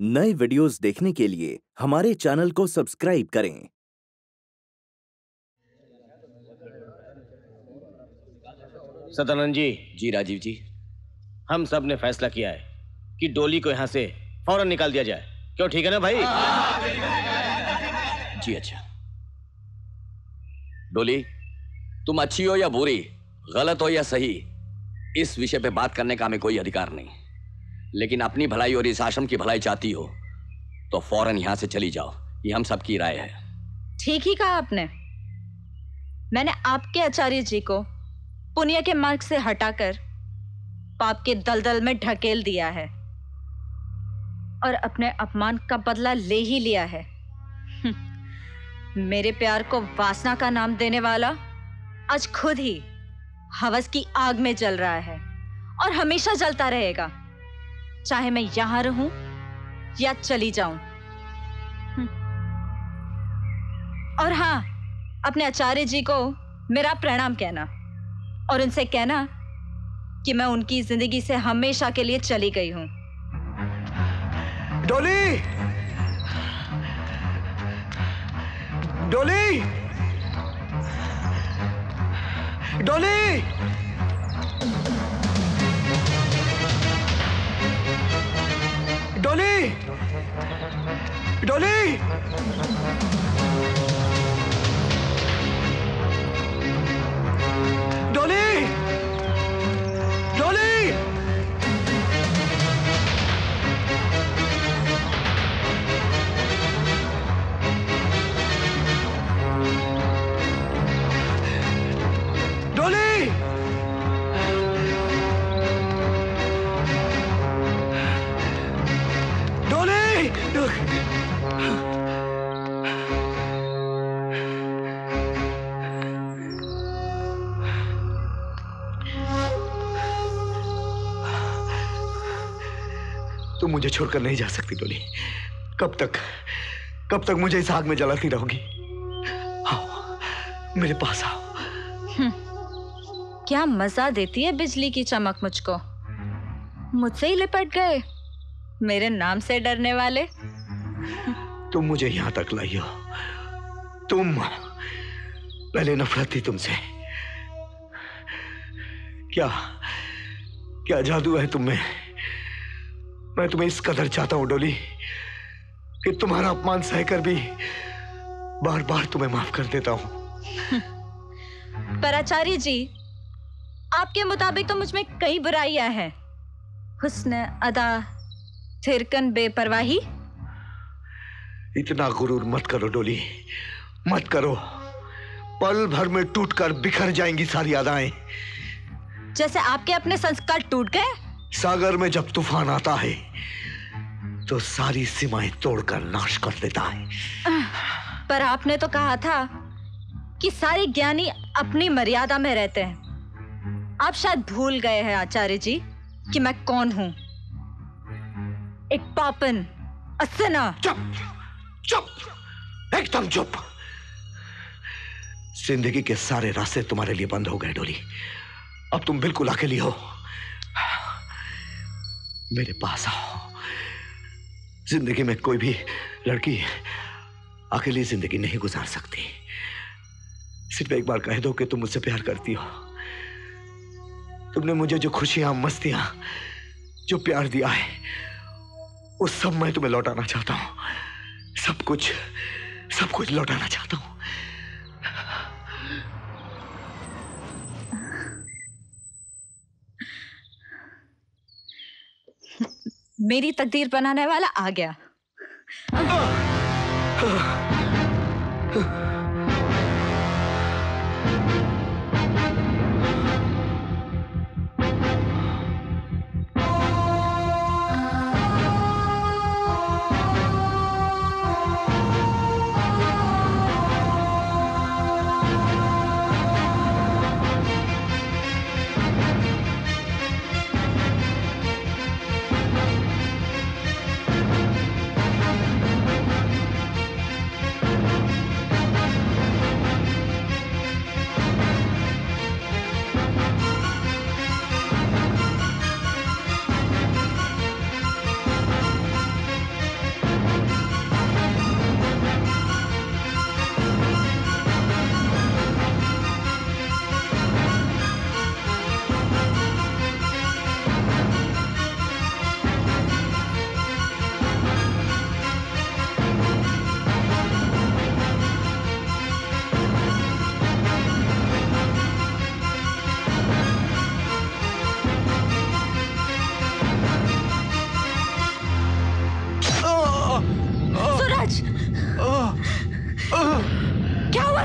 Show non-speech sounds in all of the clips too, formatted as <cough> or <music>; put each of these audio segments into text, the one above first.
नए वीडियोस देखने के लिए हमारे चैनल को सब्सक्राइब करें। सदानंद जी। जी राजीव जी। हम सबने फैसला किया है कि डोली को यहाँ से फ़ौरन निकाल दिया जाए। क्यों ठीक है ना भाई? जी अच्छा। डोली तुम अच्छी हो या बुरी गलत हो या सही इस विषय पे बात करने का हमें कोई अधिकार नहीं। लेकिन अपनी भलाई और इस आश्रम की भलाई चाहती हो तो फ़ौरन यहाँ से चली जाओ। ये हम सबकी राय है। ठीक ही कहा आपने। मैंने आपके आचार्य जी को पुण्य के मार्ग से हटाकर पाप के दलदल में ढकेल दिया है और अपने अपमान का बदला ले ही लिया है। हम्म, मेरे प्यार को वासना का नाम देने वाला आज खुद ही हवस की आग में जल रहा है और हमेशा जलता रहेगा। चाहे मैं यहाँ रहूँ या चली जाऊँ। हम्म। और हाँ अपने आचार्य जी को मेरा प्रणाम कहना और उनसे कहना कि मैं उनकी ज़िंदगी से हमेशा के लिए चली गई हूँ। डोली! डोली! डोली! डोली डोली। तुम मुझे छोड़कर नहीं जा सकती डोली। कब तक कब तक मुझे इस आग में जलाती रहोगी? आओ मेरे पास आओ। क्या मज़ा देती है बिजली की चमक मुझको? मुझसे ही लिपट गए मेरे नाम से डरने वाले। तुम मुझे यहाँ तक लाई हो तुम पहले नफरत थी तुमसे। क्या क्या जादू है तुम में तुम्हें इस कदर चाहता हूँ डोली कि तुम्हारा अपमान सहकर भी बार बार तुम्हें माफ़ कर देता हूँ। <laughs> पर आचार्य जी आपके मुताबिक तो मुझमें कई बुराइयाँ हैं। हुस्न अदा थिरकन बेपरवाही। इतना गुरूर मत करो डोली मत करो। पल भर में टूटकर बिखर जाएँगी सारी अदाएँ। जैसे आपके अपने संस्कार टूट गए। सागर में जब तूफ़ान आता है तो सारी सीमाएँ तोड़कर नाश कर देता है। पर आपने तो कहा था कि सारे ज्ञानी अपनी मर्यादा में रहते हैं। आप शायद भूल गए हैं आचार्य जी कि मैं कौन हूँ। एक पापन असना। चुप चुप एकदम चुप। ज़िंदगी के सारे रास्ते तुम्हारे लिए बंद हो गए डोली अब तुम बिल्कुल अकेली हो। मेरे पास आओ। ज़िंदगी में कोई भी लड़की अकेली ज़िंदगी नहीं गुजार सकती। सिर्फ़ एक बार कह दो कि तुम मुझसे प्यार करती हो। तुमने मुझे जो खुशियाँ, मस्तियाँ, जो प्यार दिया है वो सब मैं तुम्हें लौटाना चाहता हूँ। सब कुछ सब कुछ लौटाना चाहता हूँ। मेरी तकदीर बनाने वाला आ गया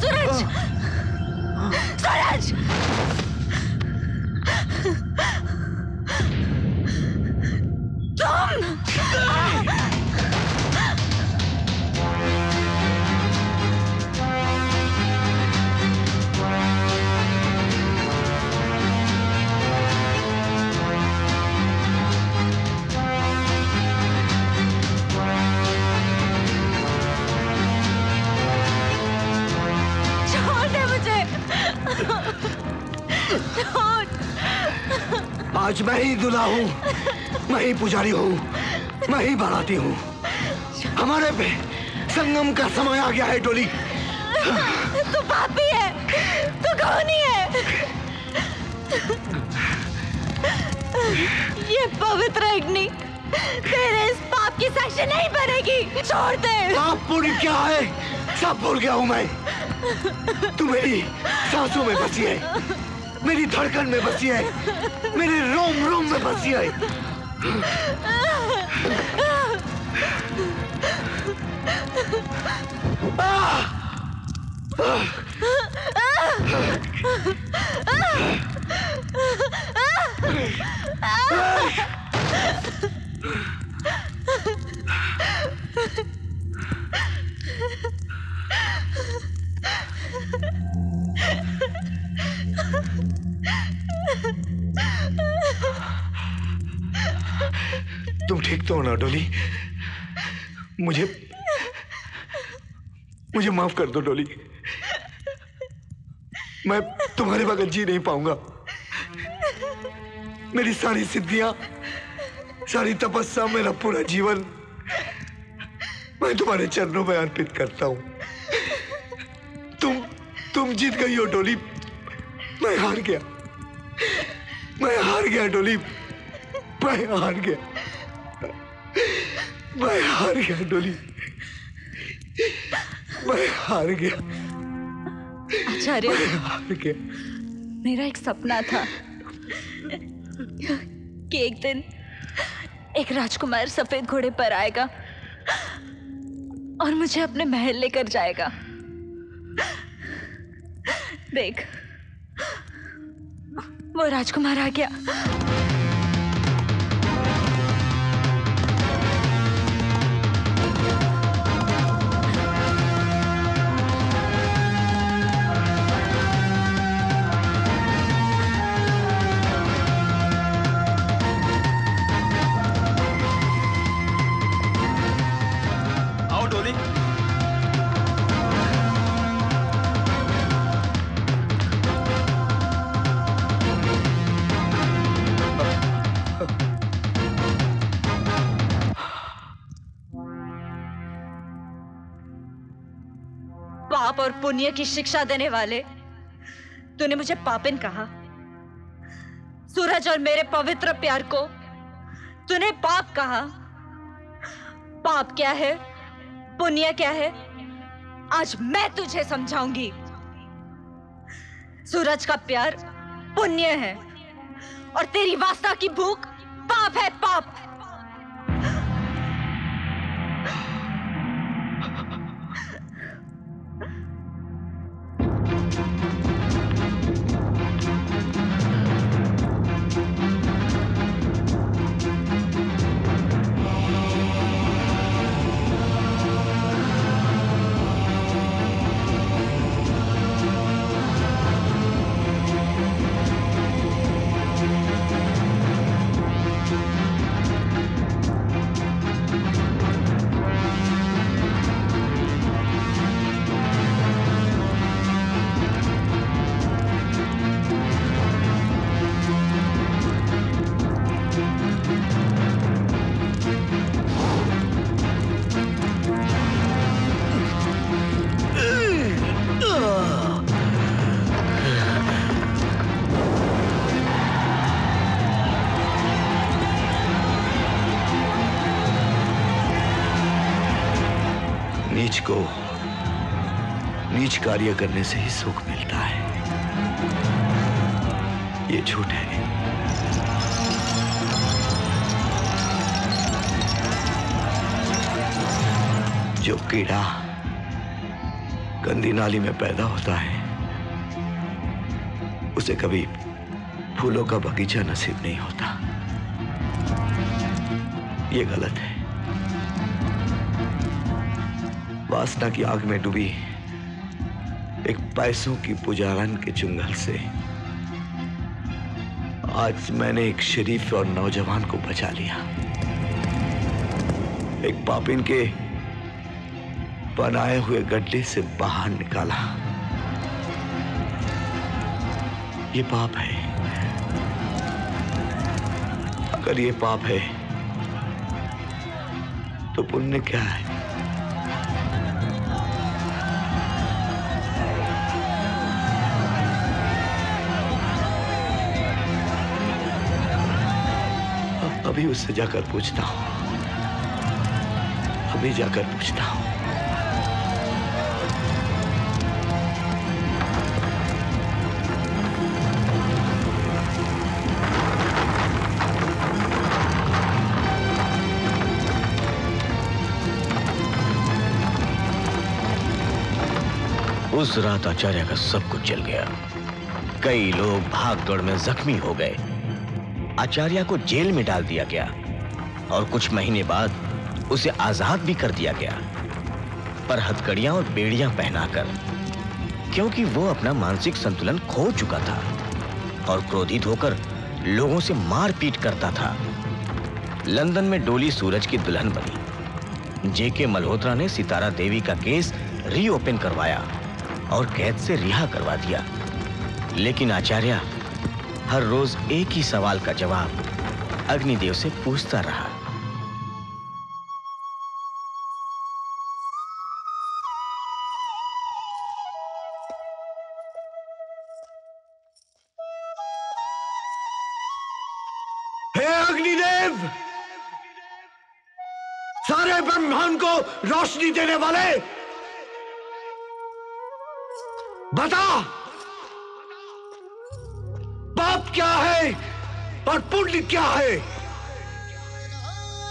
सूरज सूरज आज मैं ही दुल्हा हूँ। मैं ही पुजारी हूँ। मैं ही बाराती हूँ। हमारे पे संगम का समय आ गया है डोली। तू पापी है। तू खूनी है ये पवित्र अग्नि तेरे इस पाप की साक्षी नहीं बनेगी। छोड़ दे। पाप पुण्य क्या है? सब भूल गया हूँ मैं। तू मेरी सांसों में बसी है। मेरी धड़कन में बसी है मेरे रोम रोम में बसी है तुम ठीक तो हो ना, डोली? मुझे मुझे माफ़ कर दो, डोली। मैं तुम्हारे बगैर जी नहीं पाऊँगा। मेरी सारी सिद्धियाँ, सारी तपस्या, मेरा पूरा जीवन मैं तुम्हारे चरणों में अर्पित करता हूँ। तुम तुम जीत गई हो, डोली। मैं हार गया। मैं हार गया, डोली। मैं हार गया। मैं हार गया डोली। मैं हार गया। आचार्य। मैं हार गया। मेरा एक सपना था। कि एक दिन एक राजकुमार सफ़ेद घोड़े पर आएगा और मुझे अपने महल लेकर जाएगा। देख वो राजकुमार आ गया। और पुण्य की शिक्षा देने वाले। तूने मुझे पापिन कहा। सूरज और मेरे पवित्र प्यार को तूने पाप कहा। पाप क्या है? पुण्य क्या है? आज मैं तुझे समझाऊँगी। सूरज का प्यार पुण्य है और तेरी वास्ता की भूख पाप है, पाप। नीच को नीच कार्य करने से ही सुख मिलता है। ये झूठ है। जो कीड़ा गंदी नाली में पैदा होता है, उसे कभी फूलों का बगीचा नसीब नहीं होता। ये गलत है। वासना की आग में डूबी एक पैसों की पुजारन के चुंगल से। आज मैंने एक शरीफ और नौजवान को बचा लिया। एक पापिन के बनाए हुए गड्ढे से बाहर निकाला। ये पाप है। अगर ये पाप है तो पुण्य क्या है? अभी उससे जाकर पूछता हूँ। अभी जाकर पूछता हूँ। उस रात आचार्य का सब कुछ चल गया। कई लोग भागदौड़ में जख्मी हो गए। आचार्य को जेल में डाल दिया गया और कुछ महीने बाद उसे आज़ाद भी कर दिया गया। पर हथकड़ियाँ और बेड़ियाँ पहनाकर, क्योंकि वो अपना मानसिक संतुलन खो चुका था और क्रोधित होकर लोगों से मारपीट करता था। लंदन में डोली सूरज की दुल्हन बनी। जेके मल्होत्रा ने सितारा देवी का केस रीओपन करवाया और कैद से रिहा करवा दिया। लेकिन आचार्य हर रोज एक ही सवाल का जवाब अग्निदेव से पूछता रहा। हे अग्निदेव! सारे ब्रह्मांड को रोशनी देने वाले, बता! क्या है? और पुण्य क्या है?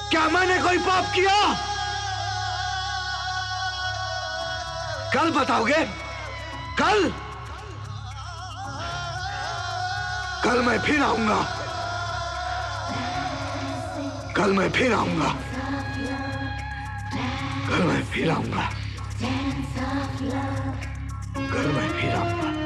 क्या मैंने कोई पाप किया? कल बताओगे? कल? कल मैं फिर आऊँगा। कल मैं फिर आऊँगा। कल मैं फिर आऊँगा। कल मैं फिर आऊँगा।